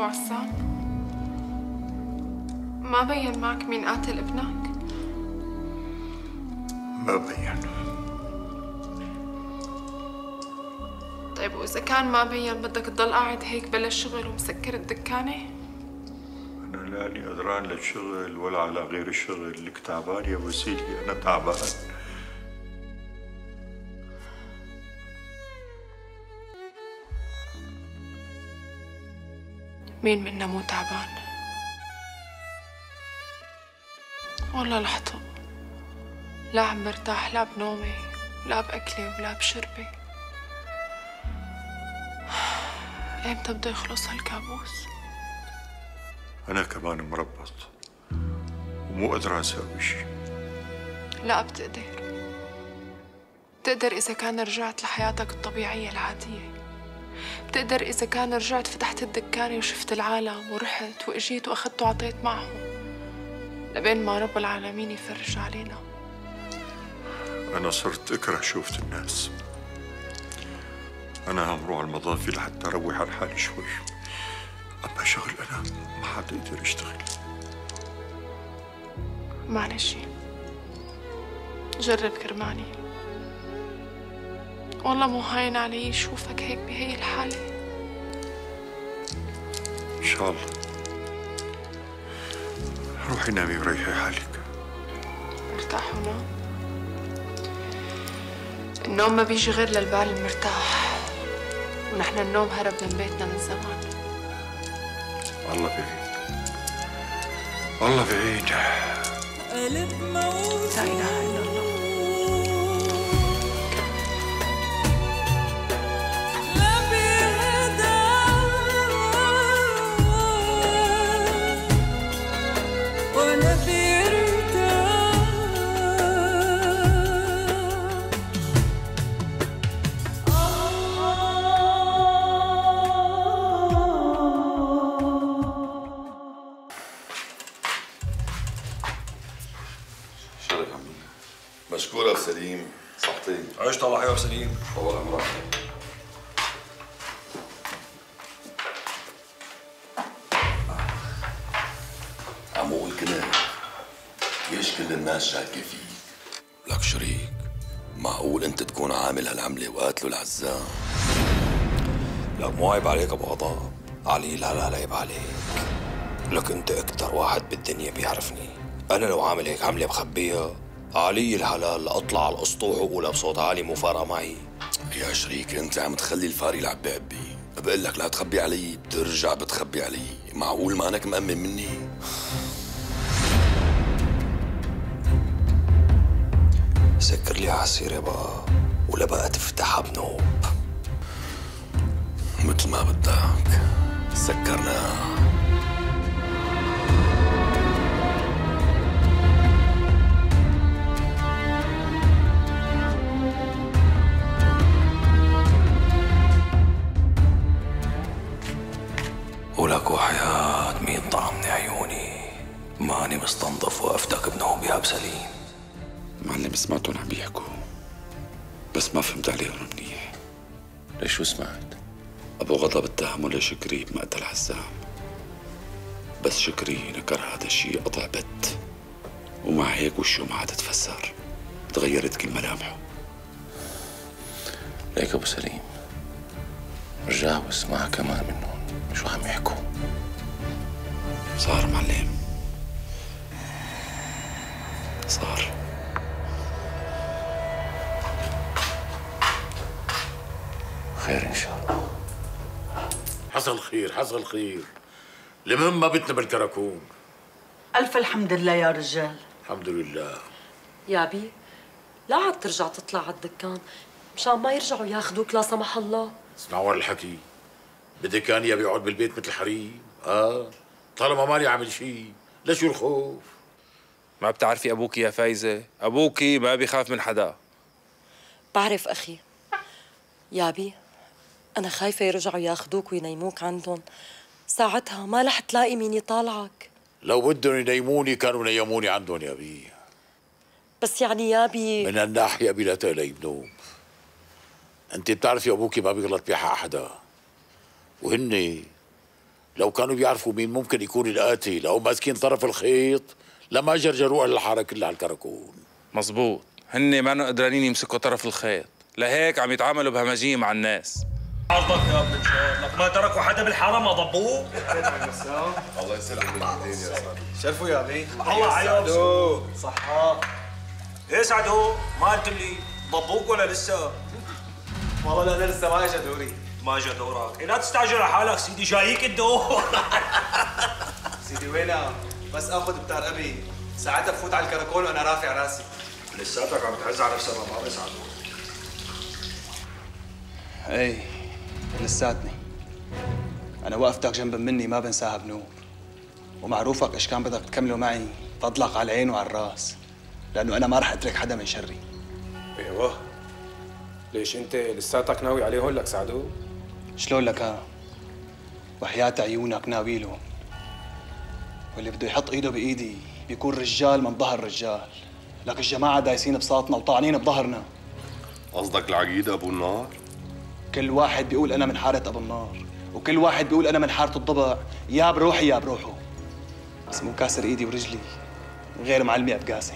أبو عسان ما بين معك مين قاتل ابنك؟ ما بين طيب وإذا كان ما بين بدك تضل قاعد هيك بلا شغل ومسكر الدكانة؟ أنا لاني قدران للشغل ولا على غير الشغل لك تعبان يا وسيلي أنا تعبان مين منا مو تعبان؟ والله لحظة. لا عم برتاح لا بنومي لا بأكلي ولا بشربي. إمتى بده يخلص هالكابوس؟ أنا كمان مربط ومو قادر أسوي شيء لا بتقدر. بتقدر إذا كان رجعت لحياتك الطبيعية العادية. بتقدر إذا كان رجعت فتحت الدكانة وشفت العالم ورحت وإجيت وأخذت وعطيت معهم. لبين ما رب العالمين يفرج علينا. أنا صرت أكره شوفة الناس. أنا هم روح على المضافي لحتى أروح على حالي شوي. أما شغل أنا ما حدا يقدر يشتغل. معلش. جرب كرماني. والله مو هاين علي شوفك هيك بهي الحالة. إن شاء الله. روحي نامي وريحي حالك. ارتاح ونام النوم ما بيجي غير للبال المرتاح. ونحن النوم هرب من بيتنا من زمان. الله بعيد. الله بعيد. لا إله إلا الله. كل الناس شاكه فيك لك شريك معقول انت تكون عامل هالعملة وقاتله العزام؟ لك مو عيب عليك أبو غضب علي لا لا لا عيب عليك. لك انت أكتر واحد بالدنيا بيعرفني. أنا لو عامل هيك عملة بخبيها علي الحلال أطلع على الأسطوح واقولها بصوت عالي مو فارقة معي. يا شريك أنت عم تخلي الفار يلعب بعبي بقول لك لا تخبي علي بترجع بتخبي علي. معقول ما أنك مأمن مني؟ سكر لي عالسيرة بقى ولا بقى تفتحها بنوب. مثل ما بدك. سكرناه ولك وحياة مين طعمني عيوني. ماني مستنظف وقفتك بنوب يا بسليم معلم سمعتهم عم بيحكوا بس ما فهمت عليهم منيح. ليش شو سمعت؟ أبو غضب اتهمه لشكري بمقتل حسام؟ بس شكري نكر هذا الشيء قطع بت. ومع هيك وشه ما عاد تفسر؟ تغيرت كل ملامحه. ليك أبو سليم. رجع واسمع كمان منهم شو عم يحكوا؟ صار معلم. صار. خير إن شاء الله. حصل خير حصل خير المهم ما بتنا بالكراكون ألف الحمد لله يا رجال. الحمد لله. يا بي لا عاد ترجع تطلع على الدكان. مشان ما يرجعوا ياخذوك لا سمح الله. اسمعوا الحكي. بدي كان يا بيقعد بالبيت مثل حريم. آه طالما ماني عامل شيء ليش الخوف؟ ما بتعرفي أبوك يا فايزة؟ أبوكي ما بيخاف من حدا. بعرف أخي. يا بي أنا خايفة يرجعوا ياخذوك وينيموك عندهم. ساعتها ما رح تلاقي مين يطالعك. لو بدهم ينيموني كانوا نيموني عندهم يا بي بس يعني يا بي من الناحية بلا تقلي بنوم أنت بتعرفي أبوكي ما بيغلط بحق حدا وهن لو كانوا بيعرفوا مين ممكن يكون القاتل أو ماسكين طرف الخيط لما جرجروا هالحارة كلها على الكراكون. مزبوط هن ما قدرانين يمسكوا طرف الخيط. لهيك عم يتعاملوا بهمجيه مع الناس. عرضك يا ابن الجار لك ما تركوا حدا بالحاره ما ضبوه. الله يسلمك يا صاحبي. شرفوا يا بي الله عيوب صحة إيه سعدو ما قلت لي ضبوك ولا لسه؟ والله لا أنا لسه ما اجى دوري. ما اجى دورك. إيه لا تستعجل على حالك. سيدي جايك الدور. سيدي وينها بس آخذ بتار أبي. ساعتها بفوت على الكراكون وأنا رافع راسي. لساتك عم تهز على نفسك ما بيسعدو أي. لساتني أنا وقفتك جنب مني ما بنساها بنور. ومعروفك إيش كان بدك تكمله معي؟ فضلك على العين وعلى الراس. لأنه أنا ما رح أترك حدا من شري. أيوه. ليش أنت لساتك ناوي عليهم لك سعدو؟ شلون لك؟ ها وحياة عيونك ناويلهم واللي بده يحط إيده بإيدي بيكون رجال من ظهر رجال. لك الجماعة دايسين بساطنا وطاعنين بظهرنا. قصدك العقيد أبو النار؟ كل واحد بيقول أنا من حارة أبو النار وكل واحد بيقول أنا من حارة الضبع يا بروحي يا بروحه. بس مو كاسر إيدي ورجلي غير معلمي ابقاسي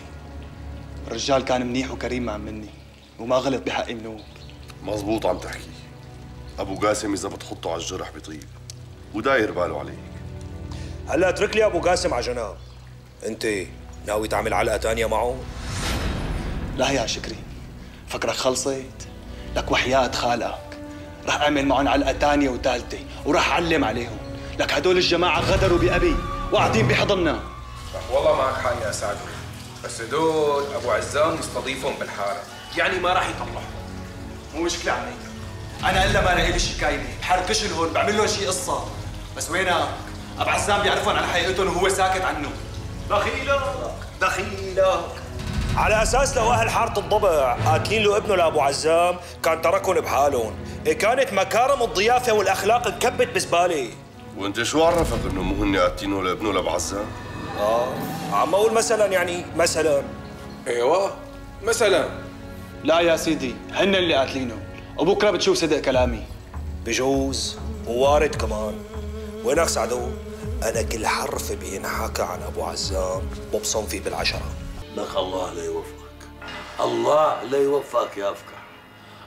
الرجال كان منيح وكريم مع مني وما غلط بحقي منوب مزبوط عم تحكي. أبو قاسم إذا بتحطه على الجرح بيطيب وداير باله عليك. هلا اترك لي أبو قاسم على جنب أنت ناوي تعمل علقة تانية معه؟ لا يا شكري فكرك خلصت لك وحياة خالقك رح اعمل معهم علقة تانية وثالثة وراح اعلم عليهم. لك هدول الجماعة غدروا بأبي وقاعدين بحضننا. والله معك حق يا سعدو بس هدول أبو عزام مستضيفهم بالحارة. يعني ما راح يطلعهم. مو مشكلة عمي أنا إلا ما لاقي لي شكاية بحركش هون بعمل لهم شي قصة. بس وينك؟ أبو عزام بيعرفون عن حقيقتهم وهو ساكت عنه. دخيلك. دخيلك. على أساس لو أهل حارة الضبع قاتلين له ابنه لأبو عزام كان تركهم بحالهم. إيه كانت مكارم الضيافة والأخلاق انكبت بزبالة. وأنت شو عرفك إنه مو هن قاتلينه لابنه لأبو عزام؟ آه عم أقول مثلا يعني مثلا. أيوه مثلا. لا يا سيدي هن اللي قاتلينه. وبكرة بتشوف صدق كلامي. بجوز ووارد كمان. وينك سعدو؟ أنا كل حرف بينحكى عن أبو عزام ببصم فيه بالعشرة. لك الله لا يوفقك. الله لا يوفقك يا افكح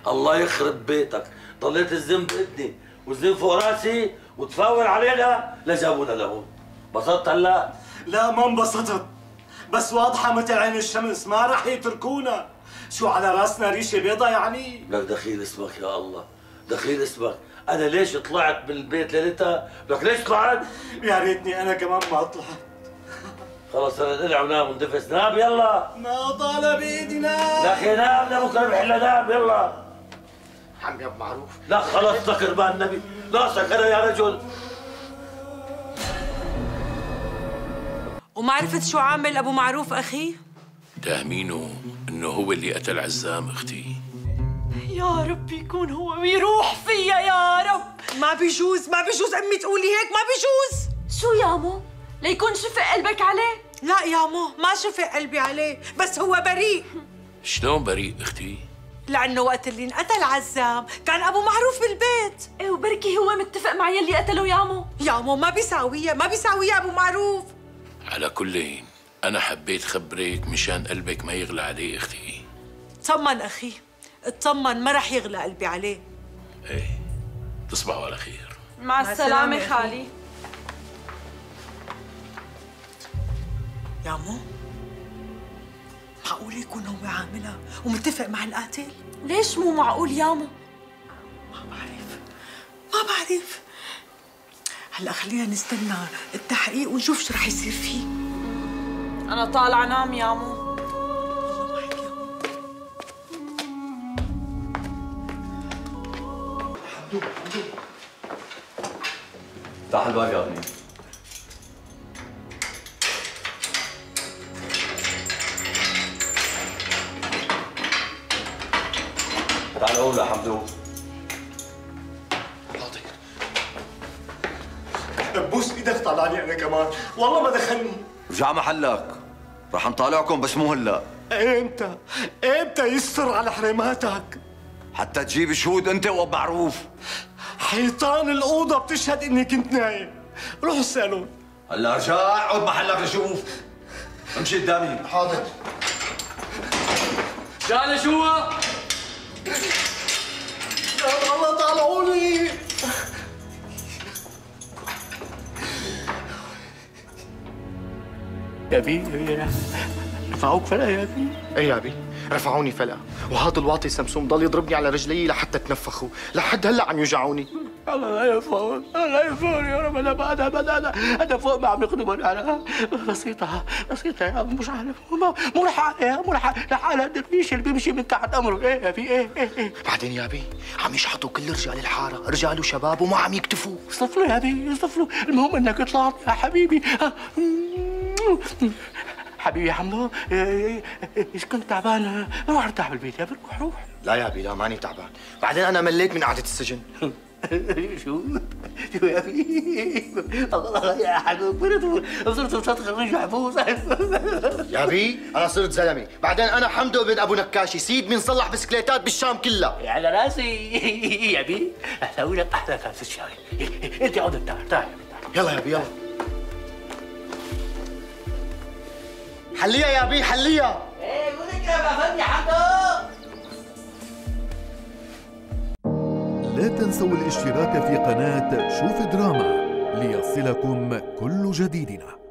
الله يخرب بيتك. طليت الزن بإدني والزن فوق رأسي وتفاول علينا لجابونا لهون بسطت هلا؟ لا ما انبسطت. بس واضحة متى عين الشمس ما راح يتركونا. شو على رأسنا ريشة بيضة يعني؟ لك دخيل اسمك يا الله. دخيل اسمك. أنا ليش طلعت من البيت ليلتها؟ لك ليش طلعت؟ يا ريتني أنا كمان ما طلعت. خلص أنا دلع ونام وندفس. نام يلا. ما طال بايدي نام لك نام لبكره بحل نام يلا. عم يا أبو معروف. لا خلص سكر بقى النبي. لا سكر يا رجل. وما عرفت شو عامل أبو معروف أخي؟ تهمينه إنه هو اللي قتل عزام أختي. يا رب يكون هو ويروح فيا يا رب. ما بيجوز ما بيجوز أمي تقولي هيك ما بيجوز شو يا مو؟ ليكون شفق قلبك عليه. لا يا مو ما شفق قلبي عليه بس هو بريء. شلون بريء أختي؟ لأنه وقت اللي انقتل عزام كان أبو معروف بالبيت. إيه وبركي هو متفق مع يلي قتله يا مو. يا مو ما بيساويه ما بيساويه أبو معروف. على كل أنا حبيت خبرك مشان قلبك ما يغلى عليه أختي. اطمن أخي اطمن ما رح يغلى قلبي عليه. إيه تصبحوا على خير. مع السلامة خالي. يا مو معقول يكون هو عاملها ومتفق مع القاتل؟ ليش مو معقول يا مو؟ ما بعرف. ما بعرف. هلا خلينا نستنى التحقيق ونشوف شو رح يصير فيه. أنا طالعة نام يا مو. افتح الباب يا أبني. يا حمدو. بوس إيدك طلعني أنا كمان. والله ما دخلني. رجع محلك. رح نطالعكم بس مو هلا. إمتى؟ إمتى يستر على حريماتك؟ حتى تجيب شهود أنت وابو معروف. حيطان الأوضة بتشهد إني كنت نايم. روح الصالون هلا ارجع اقعد محلك لشوف. امشي قدامي. حاضر. جالي جوا والله طالعوني يا بي رفعوك فلا يا بي إيه يا بي رفعوني فلقة وهذا الواطي سمسوم ضل يضربني على رجلي لحتى تنفخوا لحد هلأ عم يوجعوني. الله لا يفوت الله يفوت يا رب. أنا ما أنا أنا أنا أنا فوق ما عم يخدمون أنا بسيطة بسيطة يا أبو مش عارف. مو مو لحالها مو لحالها الدرويش اللي بيمشي من تحت أمره. إيه يا بي إيه إيه إيه. بعدين يا بي عم يشحطوا كل رجال الحارة. رجال وشباب وما عم يكتفوا. اصطفلوا يا بي اصطفلوا المهم إنك طلعت يا حبيبي. حبيبي يا حمو اذا كنت تعبان؟ روح ارتاح بالبيت يا بي روح روح. لا يا بي لا ماني تعبان. بعدين أنا مليت من قعدة السجن. شو شو يا بي الله يا حبيبي صرت صرت خريج محبوس يا أنا صرت زلمة. بعدين أنا حمدو ابن أبو نكاشي. سيد من صلح بسكليتات بالشام كلها. على راسي. يا بي أسوي لك أحلى كاسه شاي أنت اقعد ارتاح ارتاح يلا يا بي يلا. حليها يا بي حليها. إيه قول لك يا فندم يا حمدو لا تنسوا الاشتراك في قناة شوف دراما ليصلكم كل جديدنا.